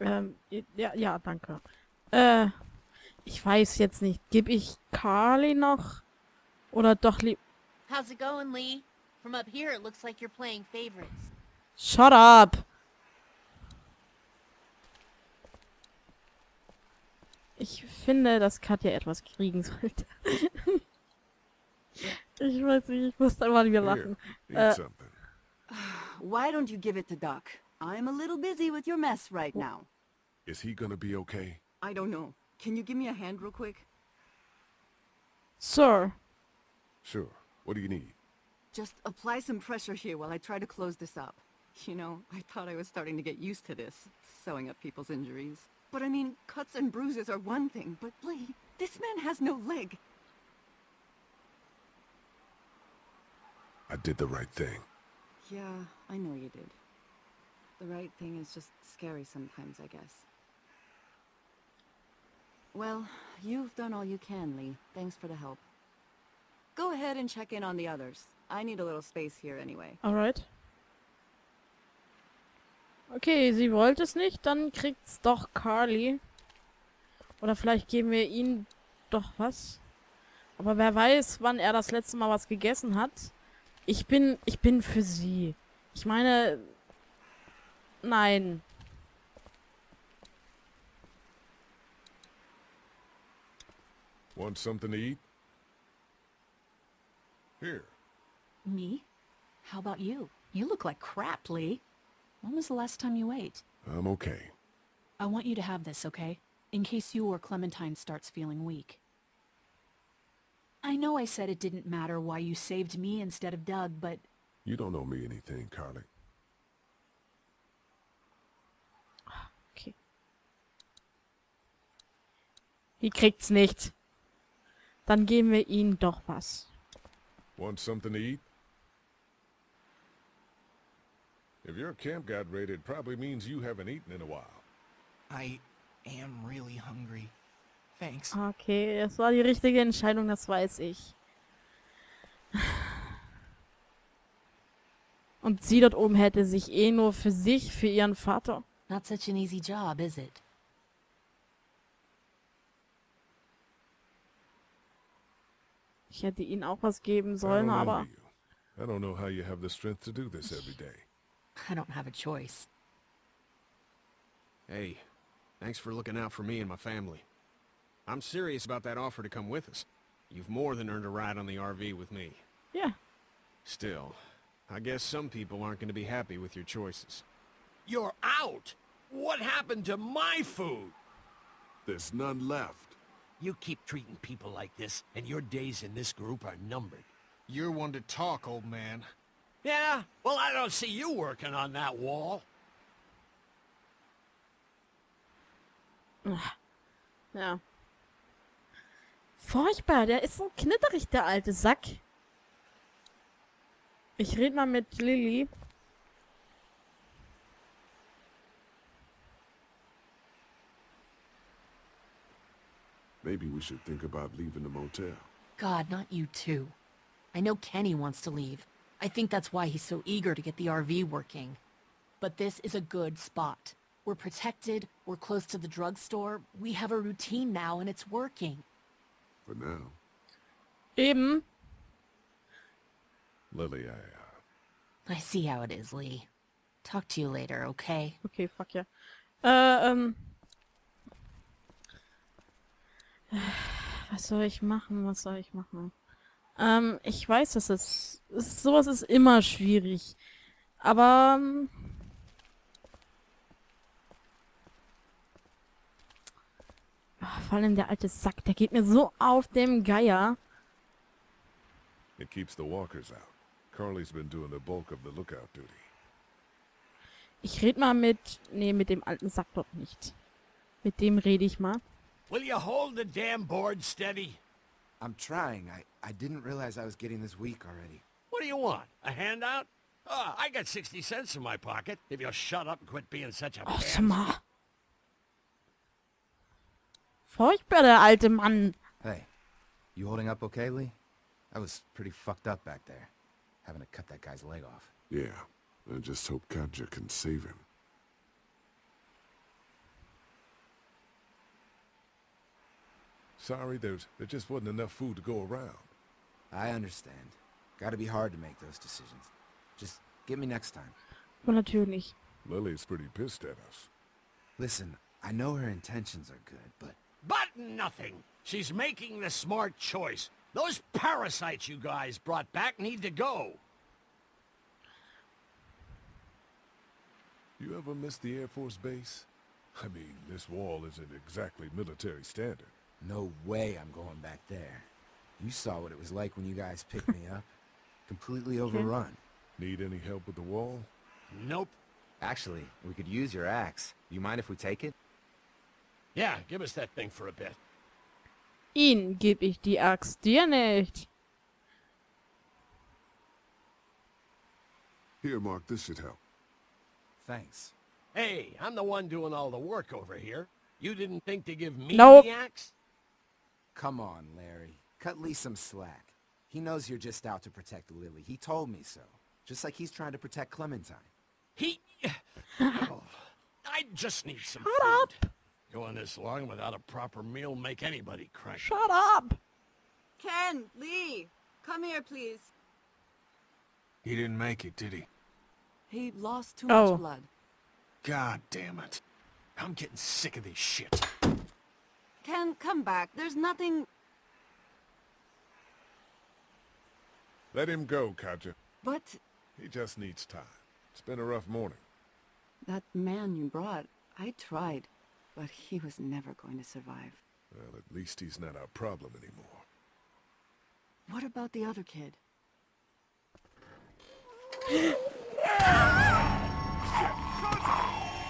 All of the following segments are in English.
Ähm, ja, ja, danke. Äh, ich weiß jetzt nicht. Gib ich Carly noch? Oder doch lieb... How's it going, Lee? From up here, it looks like you're playing favorites. Shut up! Ich finde, dass Katja etwas kriegen sollte. ich weiß nicht, ich muss da mal wieder lachen. Here, Äh. Why don't you give it to Doc? I'm a little busy with your mess right now. Is he gonna be okay? I don't know. Can you give me a hand real quick? Sir. Sure. What do you need? Just apply some pressure here while I try to close this up. You know, I thought I was starting to get used to this, sewing up people's injuries. But I mean, cuts and bruises are one thing, but Lee, this man has no leg. I did the right thing. Yeah, I know you did. The right thing is just scary sometimes, I guess. Well, you've done all you can, Lee. Thanks for the help. Go ahead and check in on the others. I need a little space here anyway. Alright. Okay, sie wollte es nicht, dann kriegt's doch Carly. Oder vielleicht geben wir ihm doch was. Aber wer weiß, wann er das letzte Mal was gegessen hat. Ich bin, ich bin für sie. Ich meine, nein. Want something to eat? Here. Me? How about you? You look like crap, Lee. When was the last time you ate? I'm okay. I want you to have this, okay? In case you or Clementine starts feeling weak. I know I said it didn't matter why you saved me instead of Doug, but You don't owe me anything, Carley. Die kriegt's nicht. Dann geben wir ihnen doch was. Want something to eat? If your camp got raided, probably means you haven't eaten in a while. I am really hungry. Thanks. Okay, es war die richtige Entscheidung, das weiß ich. Und sie dort oben hätte sich eh nur für sich, für ihren Vater. Not such an easy job, is it? Ich hätte ihnen auch was geben I sollen, don't aber... you. I don't know how you have the strength to do this every day. I don't have a choice. Hey, thanks for looking out for me and my family. I'm serious about that offer to come with us. You've more than earned a ride on the RV with me. Yeah. Still, I guess some people aren't going to be happy with your choices. You're out! What happened to my food? There's none left. You keep treating people like this, and your days in this group are numbered. You're one to talk, old man. Yeah? Well, I don't see you working on that wall. ja. Furchtbar, der ist so knitterig, der alte Sack. Ich red mal mit Lilly. Maybe we should think about leaving the motel. God, not you too. I know Kenny wants to leave. I think that's why he's so eager to get the RV working. But this is a good spot. We're protected, we're close to the drugstore, we have a routine now and it's working. For now. Eben. Lilly, I, uh, I see how it is, Lee. Talk to you later, okay? Okay, fuck ja. Äh, ähm. Was soll ich machen? Was soll ich machen? Ähm, ich weiß, dass es, es sowas ist immer schwierig. Aber ähm, ah, vor allem der alte Sack, der geht mir so auf dem Geier. it keeps the walkers out. Carly's been doing the bulk of the lookout duty. Ich red mal mit, nee, mit dem alten Sack dort nicht. Mit dem rede ich mal. Will you hold the damn board steady? I'm trying. I, I didn't realize I was getting this weak already. What do you want? A handout? Ah, I got 60 cents in my pocket. If you'll shut up and quit being such a Oh, pansy. Furchtbar, der alte Mann. Hey, you holding up okay, Lee? I was pretty fucked up back there, having to cut that guy's leg off. Yeah, I just hope Katjaa can save him. Sorry, there's there just wasn't enough food to go around. I understand. Gotta be hard to make those decisions. Just get me next time. Aber natürlich. Lilly's pretty pissed at us. Listen, I know her intentions are good, but But nothing. She's making the smart choice. Those parasites you guys brought back need to go. You ever miss the Air Force Base? I mean, this wall isn't exactly military standard. No way I'm going back there. You saw what it was like when you guys picked me up. Completely overrun. Need any help with the wall? Nope. Actually, we could use your axe. You mind if we take it? Yeah, give us that thing for a bit. Ihnen geb ich die Axt, dir nicht. Here, Mark, this should help. Thanks. Hey, I'm the one doing all the work over here. You didn't think to give me Nope. the axe? Come on, Larry. Cut Lee some slack. He knows you're just out to protect Lilly. He told me so. Just like he's trying to protect Clementine. He... Oh, I just need some Shut food. up. Going this long without a proper meal make anybody cranky. Shut up. Ken, Lee, come here, please. He didn't make it, did he? He lost too Oh. much blood. God damn it. I'm getting sick of this shit. Ken, come back. There's nothing... Let him go, Katjaa. But He just needs time. It's been a rough morning. that man you brought, I tried, but he was never going to survive. Well, at least he's not our problem anymore. What about the other kid?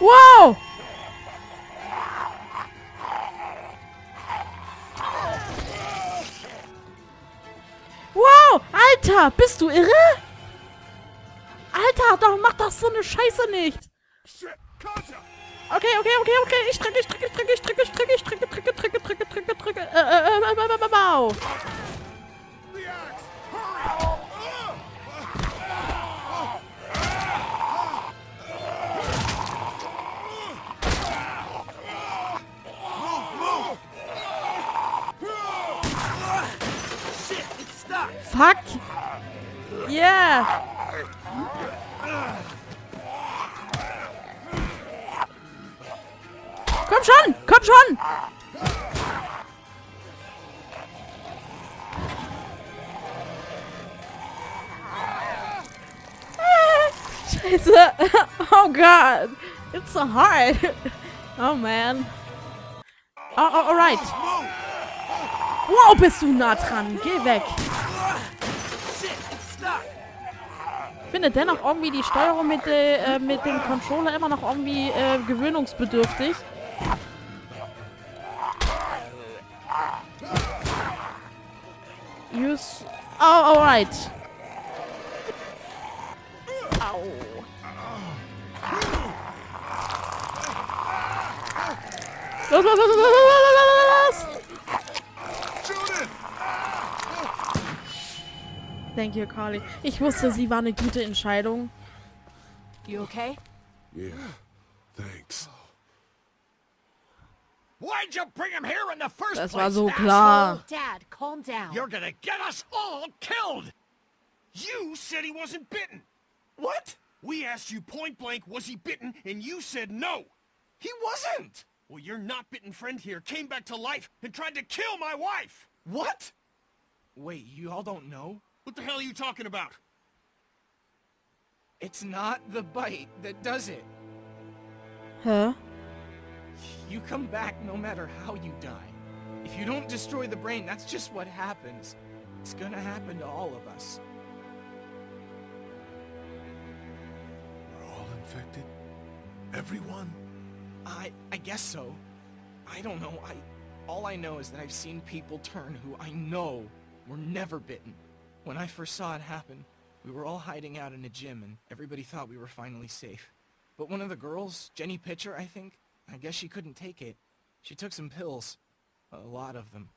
Wow! Alter, bist du irre? Alter, doch, mach doch so eine Scheiße nicht. Okay, okay, okay, okay. Ich drücke, ich drücke, ich drücke, ich drücke, ich drücke, ich drücke, drücke, drücke, drücke, drücke, drücke. Äh, äh, äh, äh, äh, äh, wow. The Fuck. Yeah. Komm schon, komm schon. Scheiße. Oh God. It's so hard. Oh man. Oh, oh, alright. Wow, bist du nah dran. Geh weg. Finde dennoch irgendwie die Steuerung mit, äh, mit dem Controller immer noch irgendwie äh, gewöhnungsbedürftig. Use... Oh, alright. Au. Los, los, los, los, los, los, los, Thank you, Carly. Ich wusste, sie war eine gute Entscheidung. You okay? Yeah, thanks. Why'd you bring him here in the first Das war so klar. Dad, calm down. You're gonna get us all killed! You said he wasn't bitten. What? We asked you point blank, was he bitten, and you said no. He wasn't. Well, your not bitten friend here came back to life and tried to kill my wife. What? Wait, you all don't know? What the hell are you talking about? It's not the bite that does it. Huh? You come back no matter how you die. If you don't destroy the brain, that's just what happens. It's gonna happen to all of us. We're all infected? Everyone? I I guess so. I don't know. I all I know is that I've seen people turn who I know were never bitten. When I first saw it happen, we were all hiding out in a gym and everybody thought we were finally safe. But one of the girls, Jenny Pitcher, I think, I guess she couldn't take it. She took some pills. A lot of them.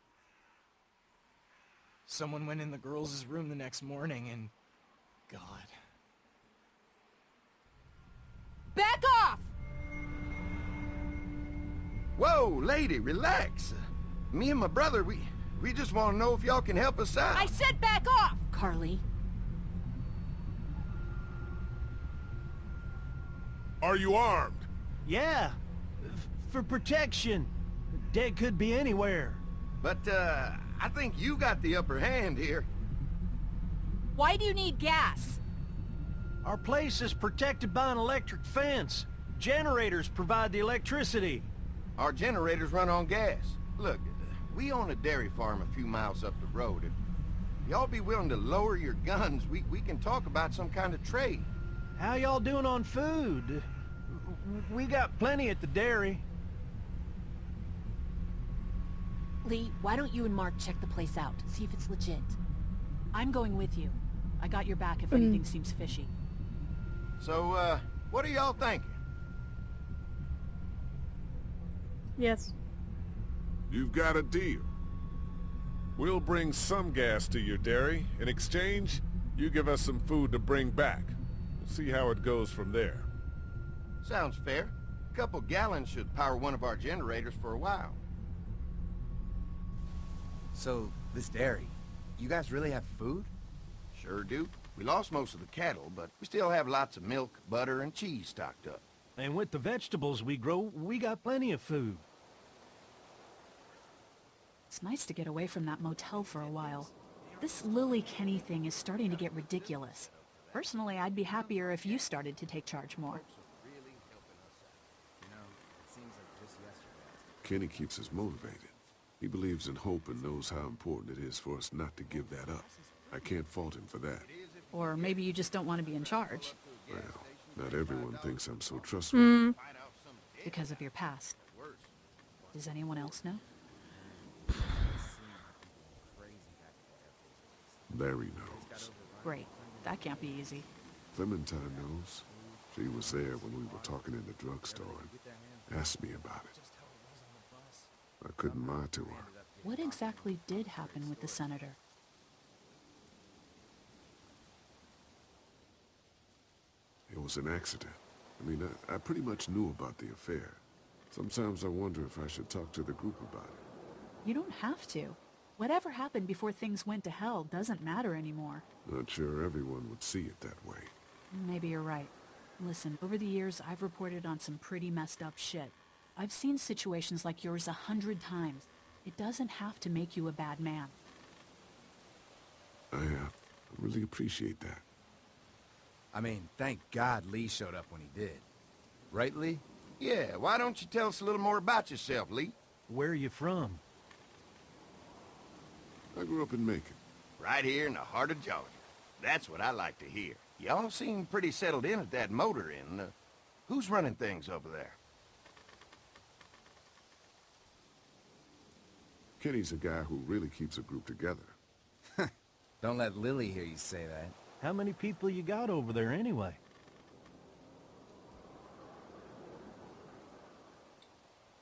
Someone went in the girls' room the next morning and... God. Back off! Whoa, lady, relax. Me and my brother, we we just want to know if y'all can help us out. I said back off! Carley, Are you armed? Yeah, f- for protection. Dead could be anywhere. But uh, I think you got the upper hand here. why do you need gas? Our place is protected by an electric fence. Generators provide the electricity. Our generators run on gas. Look, we own a dairy farm a few miles up the road. If y'all be willing to lower your guns, we, we can talk about some kind of trade. How y'all doing on food? We got plenty at the dairy. Lee, why don't you and Mark check the place out, see if it's legit? I'm going with you. I got your back if anything seems fishy. So, uh, what are y'all thinking? Yes. You've got a deal. We'll bring some gas to your dairy. In exchange, you give us some food to bring back. We'll see how it goes from there. Sounds fair. A couple gallons should power one of our generators for a while. So, this dairy, you guys really have food? Sure do. We lost most of the cattle, but we still have lots of milk, butter, and cheese stocked up. And with the vegetables we grow, we got plenty of food. It's nice to get away from that motel for a while. This Lilly Kenny thing is starting to get ridiculous. Personally, I'd be happier if you started to take charge more. Kenny keeps us motivated. He believes in hope and knows how important it is for us not to give that up. I can't fault him for that. Or maybe you just don't want to be in charge Well, not everyone thinks I'm so trustworthy. Hmm. because of your past. Does anyone else know? Larry knows. Great. That can't be easy. Clementine knows. She was there when we were talking in the drugstore and asked me about it. I couldn't lie to her. What exactly did happen with the senator? It was an accident. I mean, I, I pretty much knew about the affair. Sometimes I wonder if I should talk to the group about it. You don't have to. Whatever happened before things went to hell doesn't matter anymore. Not sure everyone would see it that way. Maybe you're right. Listen, over the years, I've reported on some pretty messed up shit. I've seen situations like yours a hundred times. It doesn't have to make you a bad man. I, uh, really appreciate that. I mean, thank God Lee showed up when he did. Right, Lee? Yeah, why don't you tell us a little more about yourself, Lee? Where are you from? I grew up in Macon. Right here in the heart of Georgia. That's what I like to hear. Y'all seem pretty settled in at that motor inn. Uh, who's running things over there? Kenny's a guy who really keeps a group together. Don't let Lilly hear you say that. How many people you got over there anyway?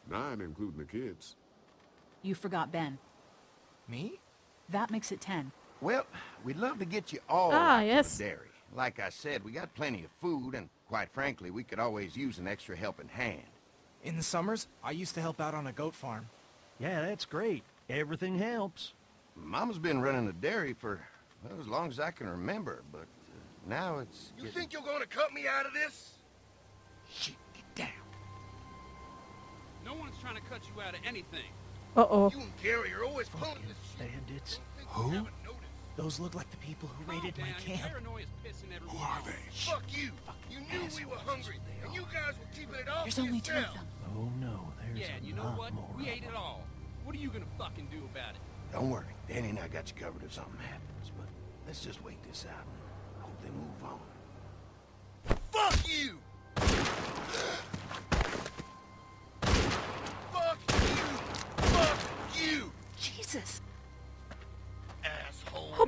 Nine, including the kids. You forgot Ben. Me? That makes it ten. Well, we'd love to get you all Ah, yes. the dairy. Like I said, we got plenty of food, and quite frankly, we could always use an extra helping hand. In the summers, I used to help out on a goat farm. Yeah, that's great. Everything helps. Mama's been running the dairy for well, as long as I can remember, but uh, now it's... You getting- think you're gonna cut me out of this? Shit, get down. No one's trying to cut you out of anything. Uh-oh. and Gary are always pulling this bandits. Who? Those look like the people who raided my camp. paranoia's pissing everyone Who are they? Fuck you! You knew we were hungry, and you guys were keeping it all There's only two of them. Oh no, there's Yeah, and you know what? More We ate it all. What are you gonna fucking do about it? Don't worry, Danny and I got you covered if something happens, but let's just wait this out and hope they move on.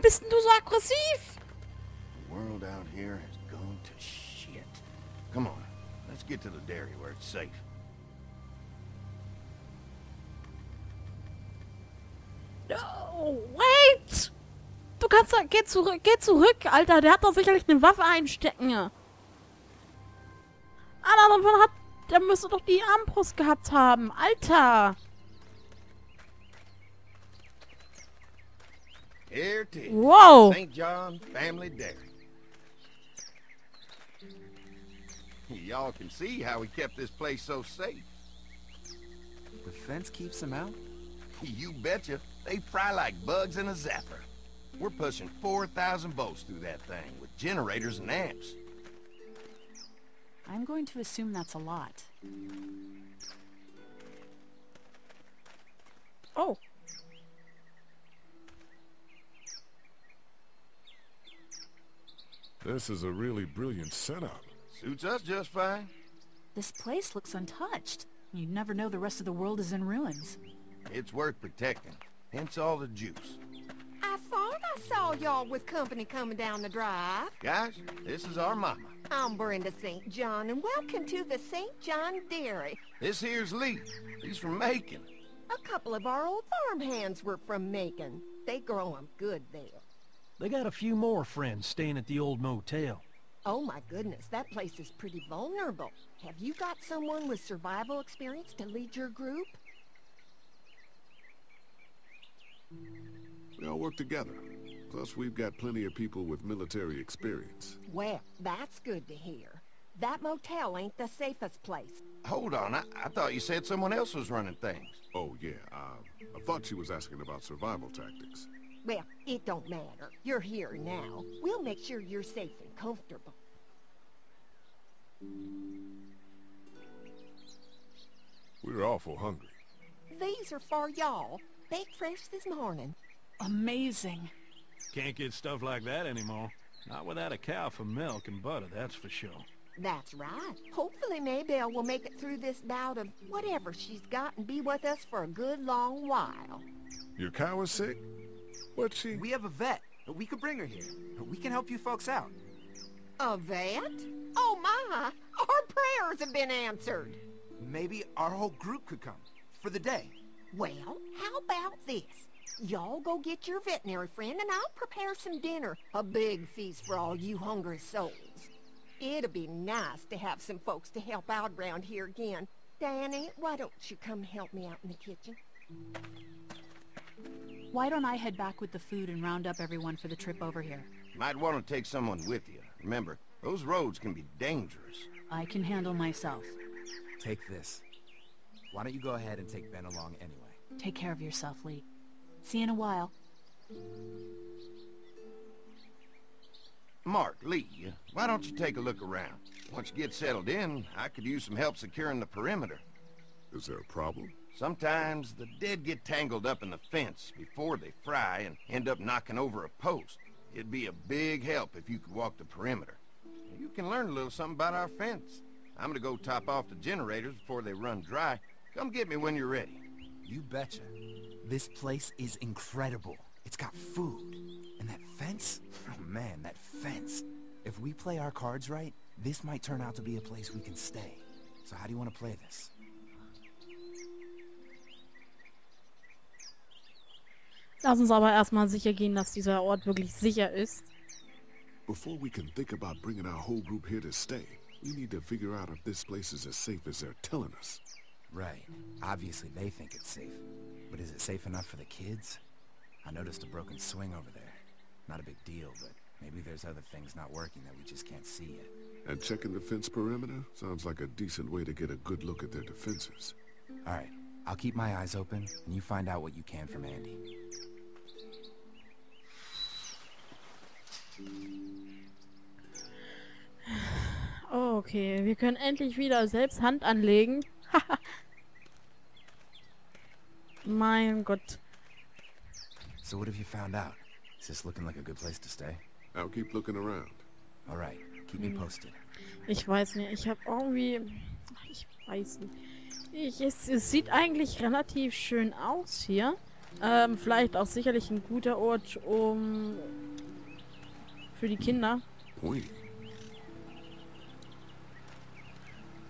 Bist denn du so aggressiv? The world out here has gone to shit. Come on, let's get to the dairy where it's safe. Oh, wait! Du kannst da... Geh zurück, geh zurück, Alter. Der hat doch sicherlich eine Waffe einstecken. Einer davon hat... Der müsste doch die Armbrust gehabt haben. Alter! Here it is. Whoa! St. John Family Dairy. Y'all can see how we kept this place so safe. The fence keeps him out? You betcha. They fry like bugs in a zapper. We're pushing 4,000 volts through that thing with generators and amps. I'm going to assume that's a lot. Oh. This is a really brilliant setup. Suits us just fine. This place looks untouched. You'd never know the rest of the world is in ruins. It's worth protecting. Hence all the juice. I thought I saw y'all with company coming down the drive. Guys, this is our mama. I'm Brenda St. John, and welcome to the St. John Dairy. This here's Lee. He's from Macon. A couple of our old farmhands were from Macon. They grow 'em good there. They got a few more friends staying at the old motel. Oh my goodness, that place is pretty vulnerable. Have you got someone with survival experience to lead your group? We all work together. Plus, we've got plenty of people with military experience. Well, that's good to hear. That motel ain't the safest place. Hold on, I, I thought you said someone else was running things. Oh, yeah, uh, I thought she was asking about survival tactics. Well, it don't matter. You're here now. We'll make sure you're safe and comfortable. We're awful hungry. These are for y'all. Baked fresh this morning. Amazing. Can't get stuff like that anymore. Not without a cow for milk and butter, that's for sure. That's right. Hopefully Maybelle will make it through this bout of whatever she's got and be with us for a good long while. Your cow is sick? What's she? We have a vet. We could bring her here. We can help you folks out. A vet? Oh my! Our prayers have been answered. Maybe our whole group could come. For the day. Well, how about this? Y'all go get your veterinary friend and I'll prepare some dinner. A big feast for all you hungry souls. It'd be nice to have some folks to help out around here again. Danny, why don't you come help me out in the kitchen? Why don't I head back with the food and round up everyone for the trip over here? Might want to take someone with you. Remember, those roads can be dangerous. I can handle myself. Take this. Why don't you go ahead and take Ben along anyway? Take care of yourself, Lee. See you in a while. Mark, Lee, why don't you take a look around? Once you get settled in, I could use some help securing the perimeter. Is there a problem? Sometimes the dead get tangled up in the fence before they fry and end up knocking over a post. It'd be a big help if you could walk the perimeter. You can learn a little something about our fence. I'm gonna go top off the generators before they run dry. Come get me when you're ready. You betcha. This place is incredible. It's got food. And that fence? Oh man, that fence. If we play our cards right, this might turn out to be a place we can stay. So how do you want to play this? Lass uns aber erstmal sicher gehen, dass dieser Ort wirklich sicher ist. Before we can think about bringing our whole group here to stay, we need to figure out if this place is as safe as they're telling us. Right. Obviously they think it's safe. But is it safe enough for the kids? I noticed a broken swing over there. Not a big deal, but maybe there's other things not working that we just can't see yet. And checking the fence perimeter sounds like a decent way to get a good look at their defenses. Alright, I'll keep my eyes open, and you find out what you can from Andy. Oh, okay, wir können endlich wieder selbst Hand anlegen. mein Gott. So what have you found out? Is this looking like a good place to stay? I'll keep looking around. Alright, keep me posted. Ich weiß nicht, ich habe irgendwie... Ich weiß nicht. Ich, es, es sieht eigentlich relativ schön aus hier. Ähm, vielleicht auch sicherlich ein guter Ort, um... für die Kinder. Ui.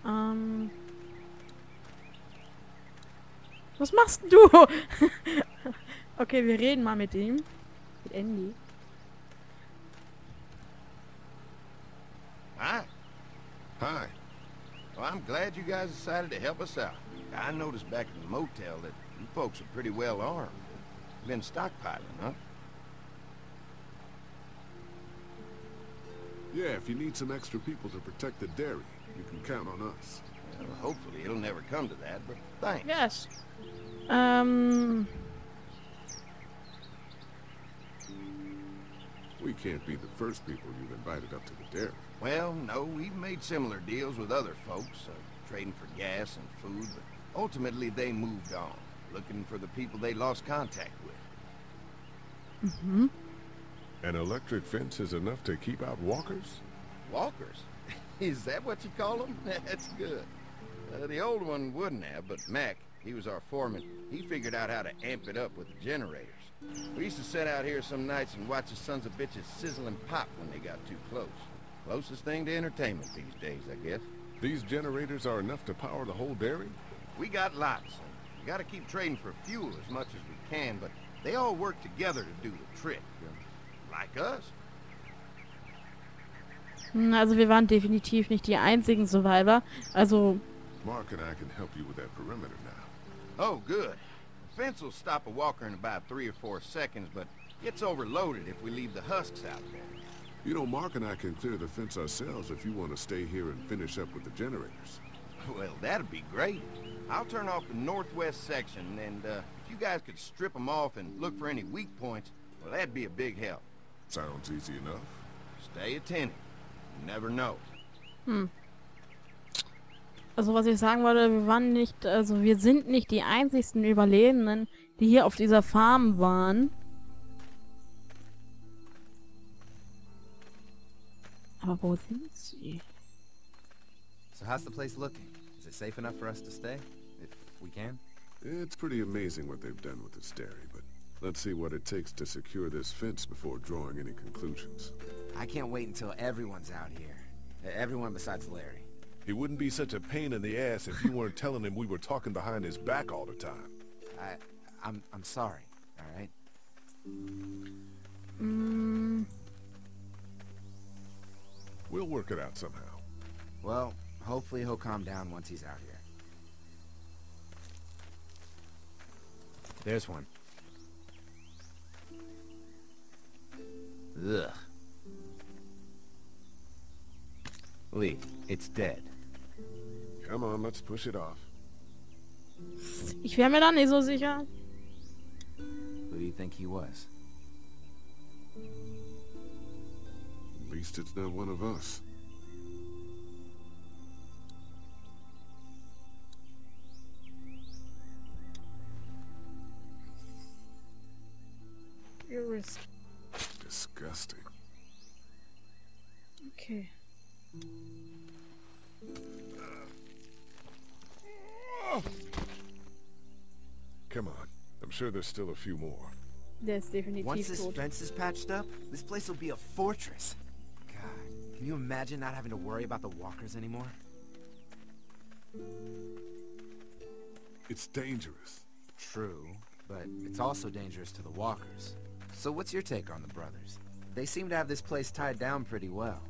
Ähm... Was machst du? okay, wir reden mal mit ihm. Mit Andy. Hi. Hi. Well, I'm glad you guys decided to help us out. I noticed back at the motel that you folks are pretty well armed. Been stockpiling, huh? Yeah, if you need some extra people to protect the dairy, you can count on us. Well, hopefully it'll never come to that, but thanks. Yes. Um... We can't be the first people you've invited up to the dairy. Well, no, we've made similar deals with other folks, uh, trading for gas and food, but ultimately they moved on, looking for the people they lost contact with. mhm. An electric fence is enough to keep out walkers? Walkers? Is that what you call them? That's good. Uh, the old one wouldn't have, but Mac, he was our foreman, he figured out how to amp it up with the generators. We used to sit out here some nights and watch the sons of bitches sizzle and pop when they got too close. Closest thing to entertainment these days, I guess. These generators are enough to power the whole dairy? We got lots. We gotta keep trading for fuel as much as we can, but they all work together to do the trick. you know, Also wir waren definitiv nicht die einzigen Survivor. Also, Mark and I can help you with that perimeter now. Oh, good. The fence will stop a walker in about three or four seconds, but it's overloaded if we leave the husks out there. You know, Mark and I can clear the fence ourselves if you want to stay here and finish up with the generators. Well, that'd be great. I'll turn off the northwest section, and uh, if you guys could strip them off and look for any weak points, well, that'd be a big help. Sounds easy enough. Stay attentive. You never know. hm. Also was ich sagen wollte, wir waren nicht, also wir sind nicht die einzigsten Überlebenden, die hier auf dieser Farm waren. Aber wo sind sie? So how's the place looking? Is it safe enough for us to stay? If we can? It's pretty amazing what they've done with this dairy, but let's see what it takes to secure this fence before drawing any conclusions. I can't wait until everyone's out here. Everyone besides Larry. He wouldn't be such a pain in the ass if you weren't telling him we were talking behind his back all the time. I, I'm, I'm sorry. All right. Mm, We'll work it out somehow. Well, hopefully he'll calm down once he's out here. There's one. Ugh. Lee, it's dead. Come on, let's push it off. ich wäre mir da nicht so sicher. Who do you think he was? At least it's not one of us. Iris. Disgusting. Sure there's still a few more. Der definitely definitiv Once this tot. fence is patched up, this place will be a fortress. God, can you imagine not having to worry about the walkers anymore? It's dangerous. True, but it's also dangerous to the walkers. So what's your take on the brothers? They seem to have this place tied down pretty well.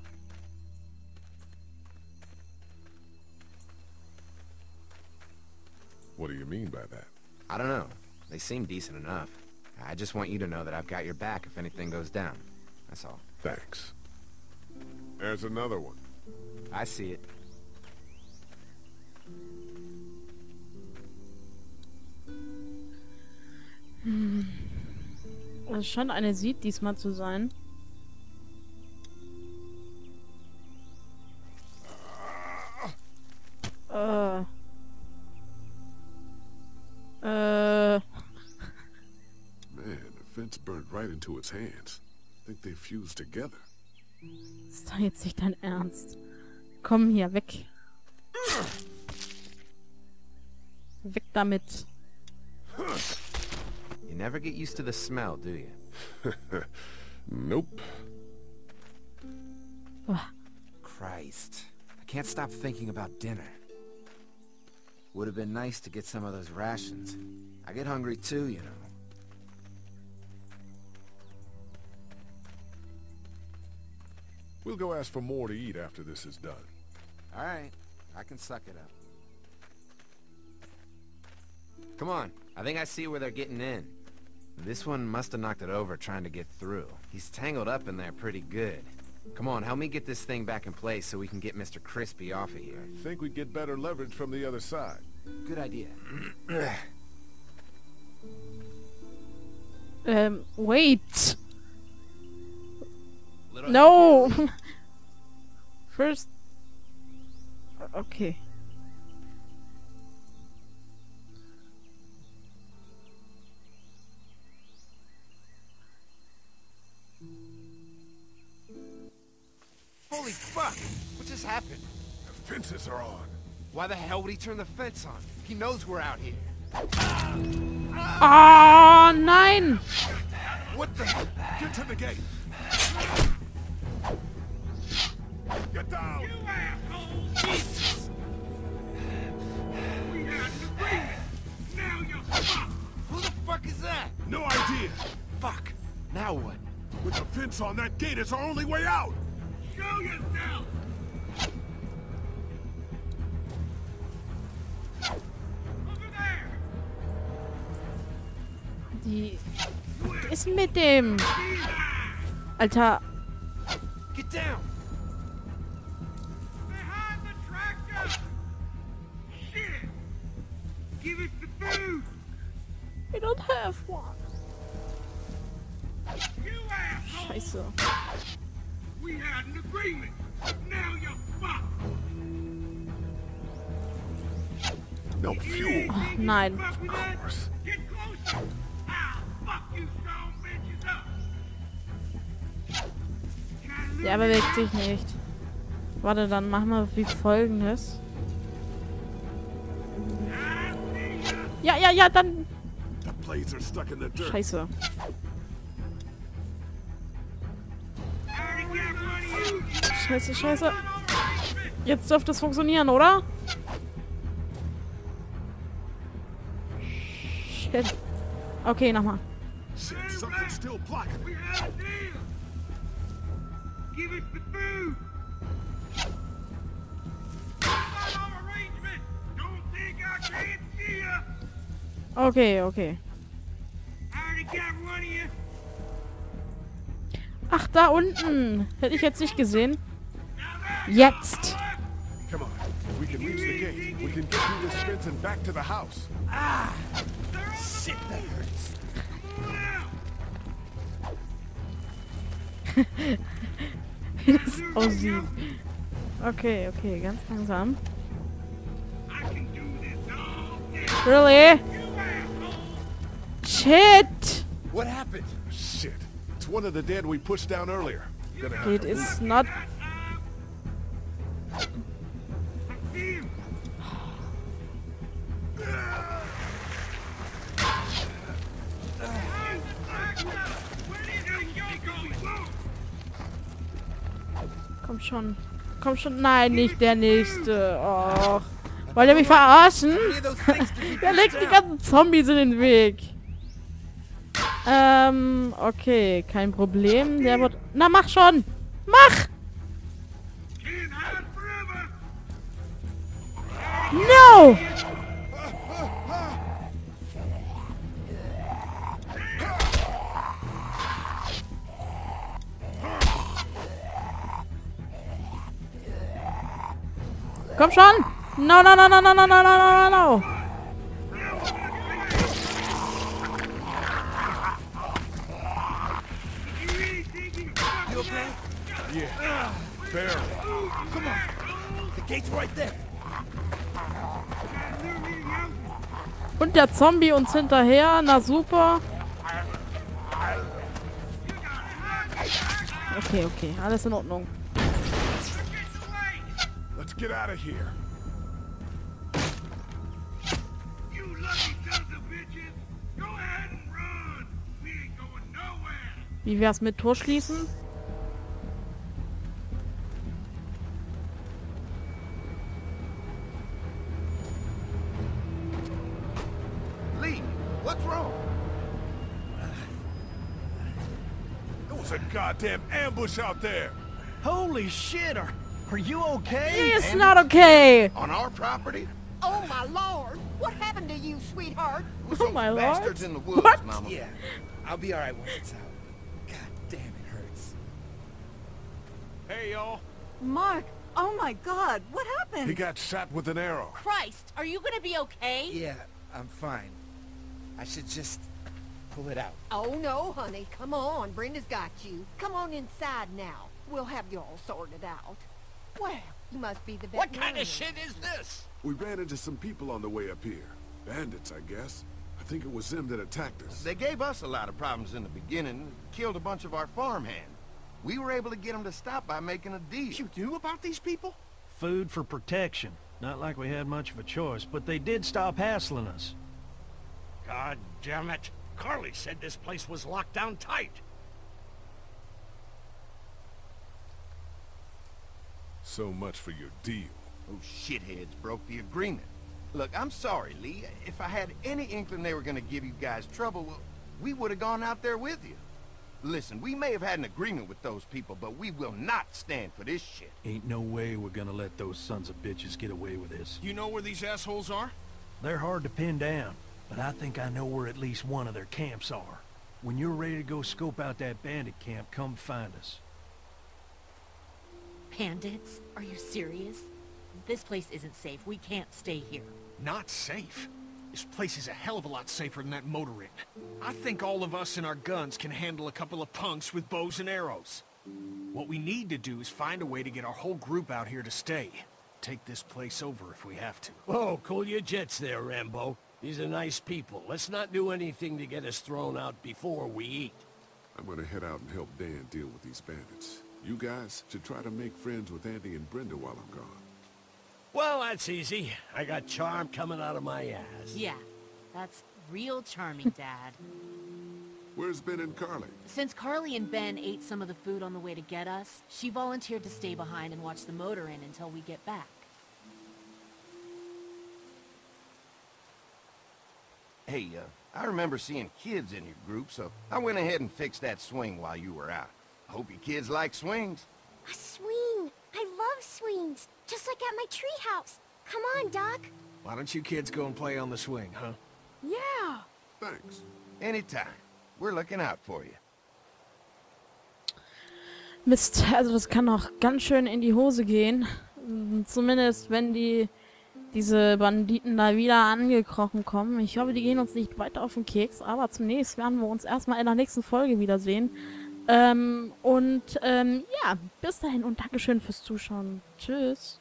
What do you mean by that? I don't know. They seem decent enough. I just want you to know that I've got your back if anything goes down. That's all. Thanks. There's another one. I see it. Hm. Es scheint eine Sied diesmal zu sein. Into its hands. I think they fused together. Ist doch jetzt nicht dein Ernst. Komm hier, weg. Weg damit. You never get used to the smell, do you? nope. Christ. I can't stop thinking about dinner. Would have been nice to get some of those rations. I get hungry too, you know. We'll go ask for more to eat after this is done. Alright, I can suck it up. Come on, I think I see where they're getting in. This one must have knocked it over trying to get through. He's tangled up in there pretty good. Come on, help me get this thing back in place so we can get Mr. Crispy off of here. I think we'd get better leverage from the other side. Good idea. Ähm, wait. No. First. Okay. Holy fuck! What just happened? The fences are on. Why the hell would he turn the fence on? He knows we're out here. Ah, oh, nein! What the? Get to the gate. Get down! You asshole! Jesus! We had an agreement. Now you're fucked. Who the fuck is that? No idea. Fuck. Now what? With the fence on that gate, it's our only way out. Show yourself! Over there! Die. Was ist mit dem? Um, Alter. Get down! To Der bewegt sich nicht. Warte, dann machen wir wie folgendes. Ja, ja, ja, dann. Scheiße. Scheiße, scheiße. Jetzt dürfte es funktionieren, oder? hin. Okay, nochmal. Okay, okay. Ach, da unten. Hätte ich jetzt nicht gesehen. Jetzt. Come on. We can reach can get through this fence and back to the house. Ah! Shit, that hurts. Wie das aussieht. Okay, okay, ganz langsam. Really? Shit! What happened? Shit. It's one of the dead we pushed down earlier. Gonna have It to is not... schon. Nein, nicht der nächste. Oh. Wollt ihr mich verarschen? Der legt die ganzen Zombies in den Weg. Ähm, okay. Kein Problem. Der wird... Na, mach schon! Mach! No! Komm schon! No, no, no, no, no, no, no, no, no, no! You okay? Yeah. Barely. Come on. The gate's right there. Und der Zombie uns hinterher. Na super. Okay, okay. Alles in Ordnung. Let's out of here. You lucky sons of bitches! Go ahead and run! We ain't going nowhere! Wie wär's mit Tor schließen? Lee, what's wrong? There was a goddamn ambush out there. Holy shit, are, are you okay? It's not okay. On our property? Oh, my lord! What happened to you, sweetheart? Who's Oh, those my lord. bastards in the woods, What? Mama? Yeah, I'll be alright once it's out. God damn, it hurts. Hey, y'all. Mark, oh my god, what happened? He got shot with an arrow. Christ, are you gonna be okay? Yeah, I'm fine. I should just pull it out. Oh no, honey, come on. Brenda's got you. Come on inside now. We'll have you all sorted out. Well, you must be the What kind of shit is this? We ran into some people on the way up here. Bandits, I guess. I think it was them that attacked us. They gave us a lot of problems in the beginning, killed a bunch of our farmhands. We were able to get them to stop by making a deal. You knew about these people? Food for protection. Not like we had much of a choice, but they did stop hassling us. God damn it. Carley said this place was locked down tight. So much for your deal. Those shitheads broke the agreement. Look, I'm sorry, Lee. If I had any inkling they were gonna give you guys trouble, well, we would have gone out there with you. Listen, we may have had an agreement with those people, but we will not stand for this shit. Ain't no way we're gonna let those sons of bitches get away with this. You know where these assholes are? They're hard to pin down, but I think I know where at least one of their camps are. When you're ready to go scope out that bandit camp, come find us. Bandits? Are you serious? This place isn't safe. We can't stay here. Not safe. This place is a hell of a lot safer than that motor inn. I think all of us and our guns can handle a couple of punks with bows and arrows. What we need to do is find a way to get our whole group out here to stay. Take this place over if we have to. Whoa, cool your jets there, Rambo. These are nice people. Let's not do anything to get us thrown out before we eat. I'm gonna head out and help Dan deal with these bandits. You guys should try to make friends with Andy and Brenda while I'm gone. Well, that's easy. I got charm coming out of my ass. Yeah, that's real charming, Dad. Where's Ben and Carley? Since Carley and Ben ate some of the food on the way to get us, she volunteered to stay behind and watch the motor inn until we get back. Hey, uh, I remember seeing kids in your group, so I went ahead and fixed that swing while you were out. I hope you kids like swings. A swing! I love swings! Just like at my treehouse! Come on, Doc! Why don't you kids go and play on the swing, huh? Yeah! Thanks. Anytime. We're looking out for you. Mist, also das kann auch ganz schön in die Hose gehen. Zumindest, wenn die diese Banditen da wieder angekrochen kommen. Ich hoffe, die gehen uns nicht weiter auf den Keks, aber zunächst werden wir uns erstmal in der nächsten Folge wiedersehen. Ähm, und ähm, ja, bis dahin und Dankeschön fürs Zuschauen. Tschüss.